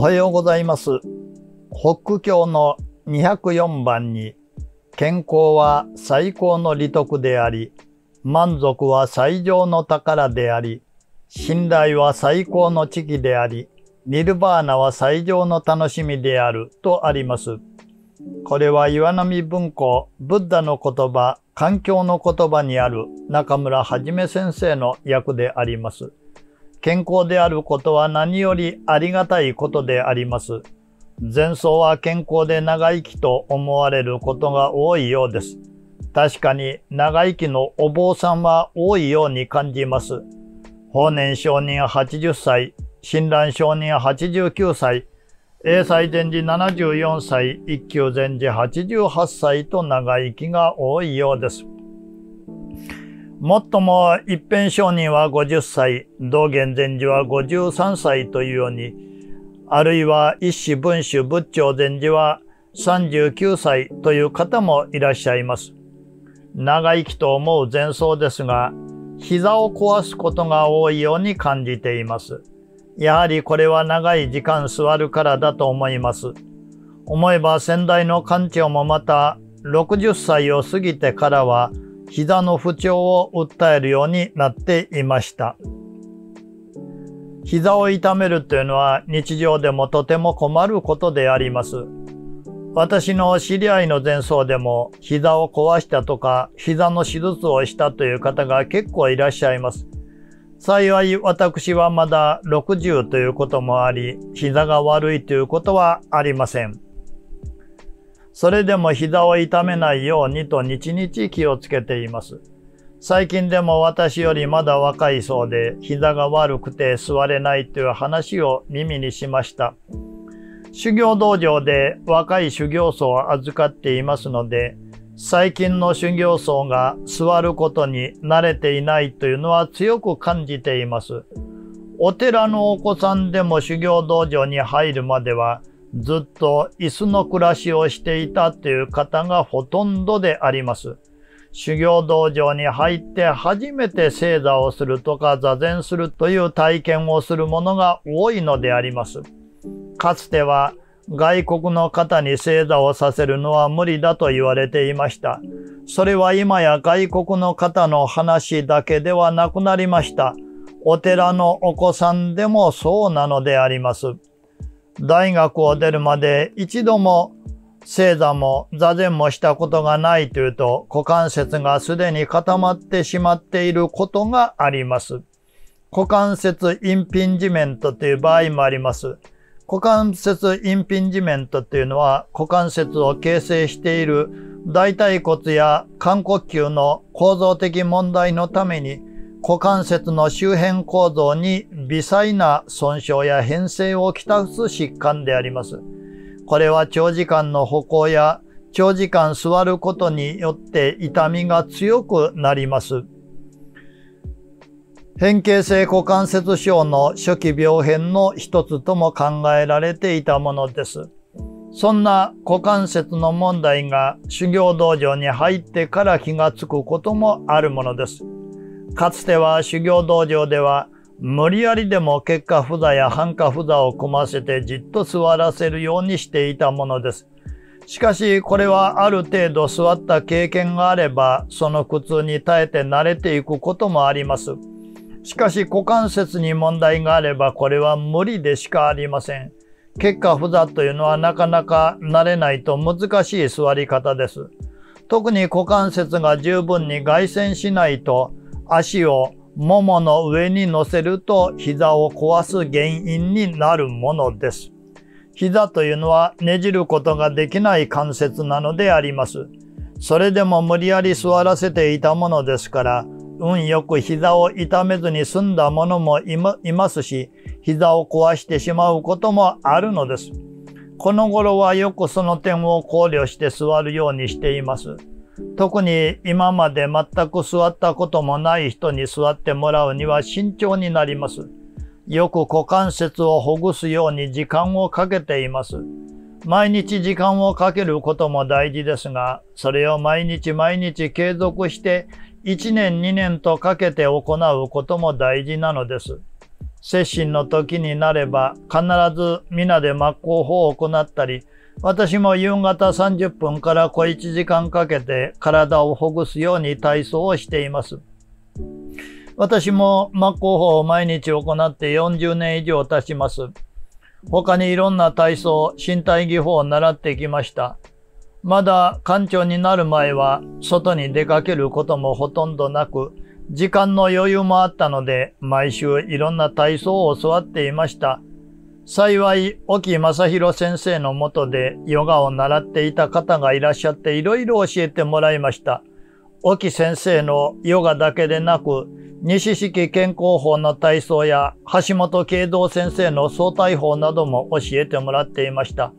おはようございます。北教の204番に、健康は最高の利得であり、満足は最上の宝であり、信頼は最高の知識であり、ニルバーナは最上の楽しみであるとあります。これは岩波文庫、ブッダの言葉、環境の言葉にある中村はじめ先生の訳であります。健康であることは何よりありがたいことであります。前奏は健康で長生きと思われることが多いようです。確かに長生きのお坊さんは多いように感じます。法然上人80歳、親鸞上人89歳、英才前寺74歳、一休前寺88歳と長生きが多いようです。もっとも一辺商人は50歳、道元禅師は53歳というように、あるいは一子文殊仏頂禅師は39歳という方もいらっしゃいます。長生きと思う前奏ですが、膝を壊すことが多いように感じています。やはりこれは長い時間座るからだと思います。思えば先代の館長もまた60歳を過ぎてからは膝の不調を訴えるようになっていました。膝を痛めるというのは日常でもとても困ることであります。私の知り合いの前奏でも膝を壊したとか膝の手術をしたという方が結構いらっしゃいます。幸い私はまだ60ということもあり、膝が悪いということはありません。それでも膝を痛めないようにと日々気をつけています。最近でも私よりまだ若いそうで膝が悪くて座れないという話を耳にしました。修行道場で若い修行僧を預かっていますので、最近の修行僧が座ることに慣れていないというのは強く感じています。お寺のお子さんでも修行道場に入るまではずっと椅子の暮らしをしていたという方がほとんどであります。修行道場に入って初めて正座をするとか座禅するという体験をする者が多いのであります。かつては外国の方に正座をさせるのは無理だと言われていました。それは今や外国の方の話だけではなくなりました。お寺のお子さんでもそうなのであります。大学を出るまで一度も正座も座禅もしたことがないというと股関節がすでに固まってしまっていることがあります。股関節インピンジメントという場合もあります。股関節インピンジメントというのは股関節を形成している大腿骨や肝呼吸の構造的問題のために股関節の周辺構造に微細な損傷や変性をきたす疾患であります。これは長時間の歩行や長時間座ることによって痛みが強くなります。変形性股関節症の初期病変の一つとも考えられていたものです。そんな股関節の問題が修行道場に入ってから気がつくこともあるものです。かつては修行道場では無理やりでも結果不座や半下不座を組ませてじっと座らせるようにしていたものです。しかしこれはある程度座った経験があればその苦痛に耐えて慣れていくこともあります。しかし股関節に問題があればこれは無理でしかありません。結果不座というのはなかなか慣れないと難しい座り方です。特に股関節が十分に外旋しないと足をももの上に乗せると膝を壊す原因になるものです。膝というのはねじることができない関節なのであります。それでも無理やり座らせていたものですから、運よく膝を痛めずに済んだ者もいますし、膝を壊してしまうこともあるのです。この頃はよくその点を考慮して座るようにしています。特に今まで全く座ったこともない人に座ってもらうには慎重になります。よく股関節をほぐすように時間をかけています。毎日時間をかけることも大事ですが、それを毎日毎日継続して1年2年とかけて行うことも大事なのです。接心の時になれば必ず皆で真っ向法を行ったり、私も夕方30分から小1時間かけて体をほぐすように体操をしています。私も真っ向法を毎日行って40年以上経ちます。他にいろんな体操、身体技法を習ってきました。まだ館長になる前は外に出かけることもほとんどなく、時間の余裕もあったので、毎週いろんな体操を教わっていました。幸い、沖正弘先生のもとでヨガを習っていた方がいらっしゃっていろいろ教えてもらいました。沖先生のヨガだけでなく、西式健康法の体操や橋本慶道先生の相対法なども教えてもらっていました。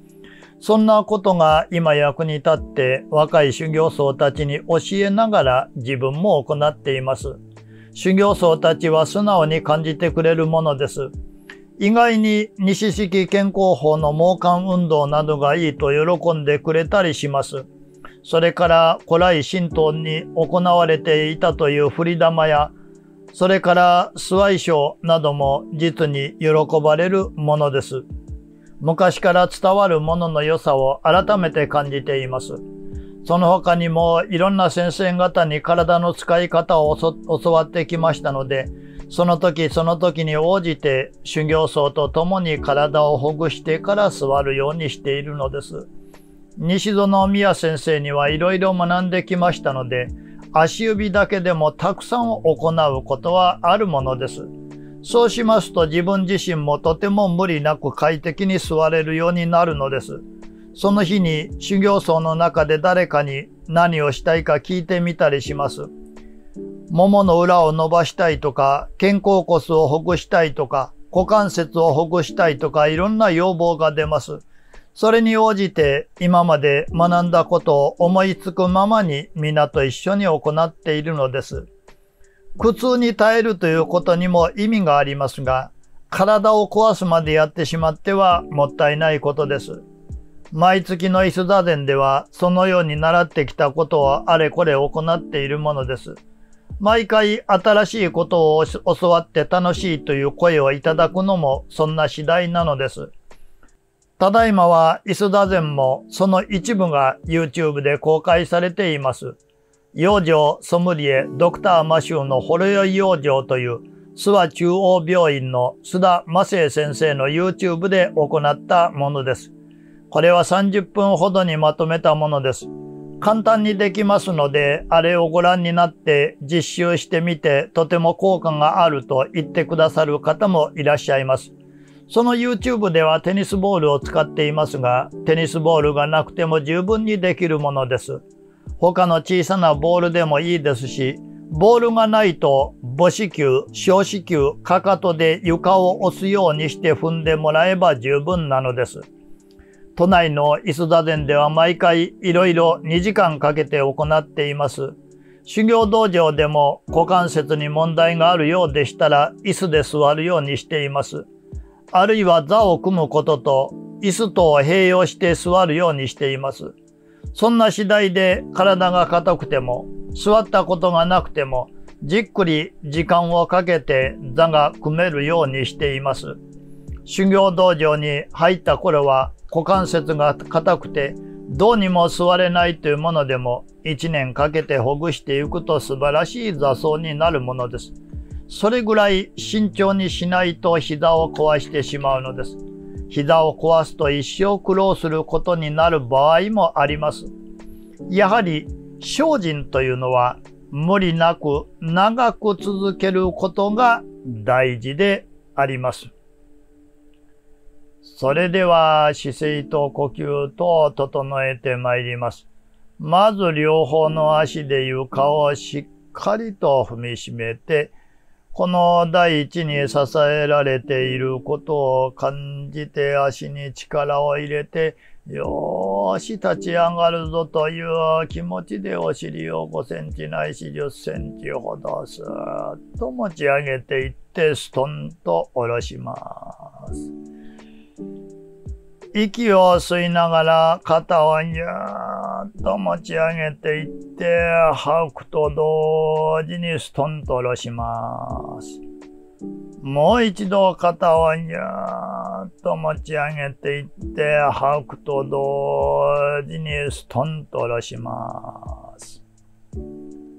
そんなことが今役に立って若い修行僧たちに教えながら自分も行っています。修行僧たちは素直に感じてくれるものです。意外に西式健康法の毛管運動などがいいと喜んでくれたりします。それから古来神道に行われていたという振り玉や、それからスワイ賞なども実に喜ばれるものです。昔から伝わるものの良さを改めて感じています。その他にもいろんな先生方に体の使い方を教わってきましたので、その時その時に応じて修行僧と共に体をほぐしてから座るようにしているのです。西園宮先生にはいろいろ学んできましたので、足指だけでもたくさん行うことはあるものです。そうしますと自分自身もとても無理なく快適に座れるようになるのです。その日に修行僧の中で誰かに何をしたいか聞いてみたりします。ももの裏を伸ばしたいとか、肩甲骨をほぐしたいとか、股関節をほぐしたいとか、いろんな要望が出ます。それに応じて今まで学んだことを思いつくままに皆と一緒に行っているのです。苦痛に耐えるということにも意味がありますが、体を壊すまでやってしまってはもったいないことです。毎月の椅子座禅ではそのように習ってきたことをあれこれ行っているものです。毎回新しいことを教わって楽しいという声をいただくのもそんな次第なのです。ただいまは椅子座禅もその一部が YouTube で公開されています。養生ソムリエドクターマシューのほろ酔い養生という諏訪中央病院の須田正生先生の YouTube で行ったものです。これは30分ほどにまとめたものです。簡単にできますので、あれをご覧になって実習してみてとても効果があると言ってくださる方もいらっしゃいます。その YouTube ではテニスボールを使っていますが、テニスボールがなくても十分にできるものです。他の小さなボールでもいいですし、ボールがないと母子球、小子球、かかとで床を押すようにして踏んでもらえば十分なのです。都内の椅子座禅では毎回いろいろ2時間かけて行っています。修行道場でも股関節に問題があるようでしたら椅子で座るようにしています。あるいは座を組むことと椅子とを併用して座るようにしています。そんな次第で体が硬くても、座ったことがなくても、じっくり時間をかけて座が組めるようにしています。修行道場に入った頃は股関節が硬くてどうにも座れないというものでも1年かけてほぐしていくと素晴らしい座奏になるものです。それぐらい慎重にしないと膝を壊してしまうのです。膝を壊すと一生苦労することになる場合もあります。やはり精進というのは無理なく長く続けることが大事であります。それでは姿勢と呼吸と整えてまいります。まず両方の足で床をしっかりと踏みしめて、この第一に支えられていることを感じて足に力を入れて、よーし立ち上がるぞという気持ちでお尻を5センチないし10センチほどスーッと持ち上げていってストンと下ろします。息を吸いながら肩をぎゅーっと持ち上げていって、吐くと同時にストンと下ろします。もう一度肩をにゃーっと持ち上げていって吐くと同時にストンと下ろします。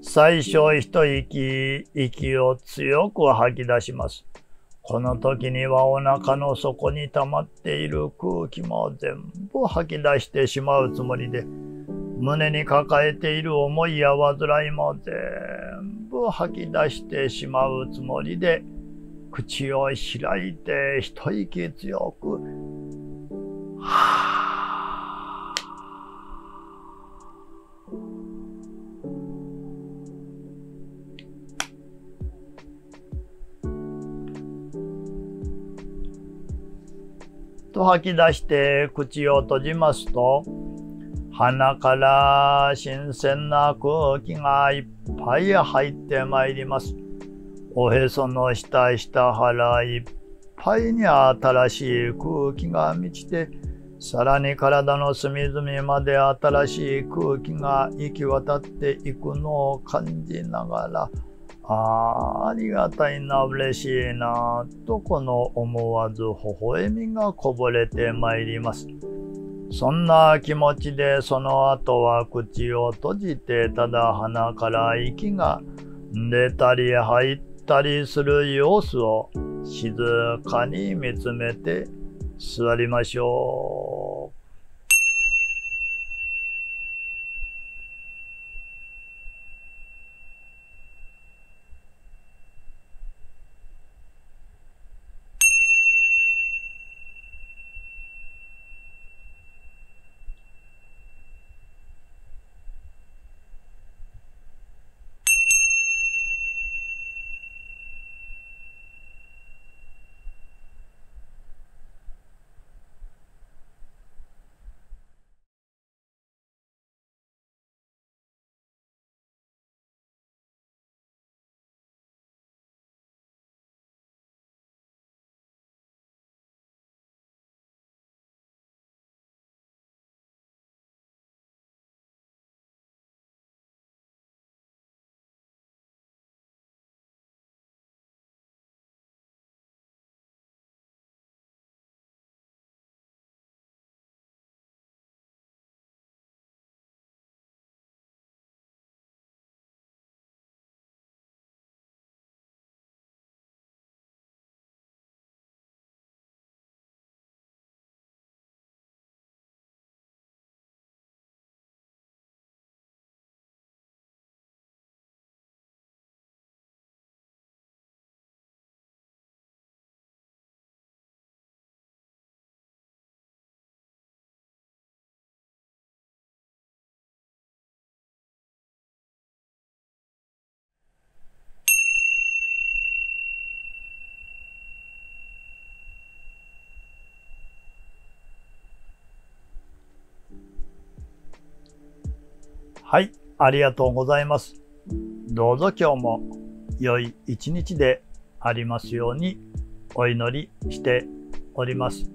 最初一息、息を強く吐き出します。この時にはお腹の底に溜まっている空気も全部吐き出してしまうつもりで、胸に抱えている思いや煩いも全部吐き出してしまうつもりで、口を開いて一息強く、はと吐き出して口を閉じますと、鼻から新鮮な空気がいっぱい入ってまいります。おへその下下腹いっぱいに新しい空気が満ちて、さらに体の隅々まで新しい空気が行き渡っていくのを感じながら、ああ、りがたいな、嬉しいな、とこの思わず微笑みがこぼれてまいります。そんな気持ちでその後は口を閉じてただ鼻から息が出たり入ったりする様子を静かに見つめて座りましょう。はい、ありがとうございます。どうぞ今日も良い一日でありますようにお祈りしております。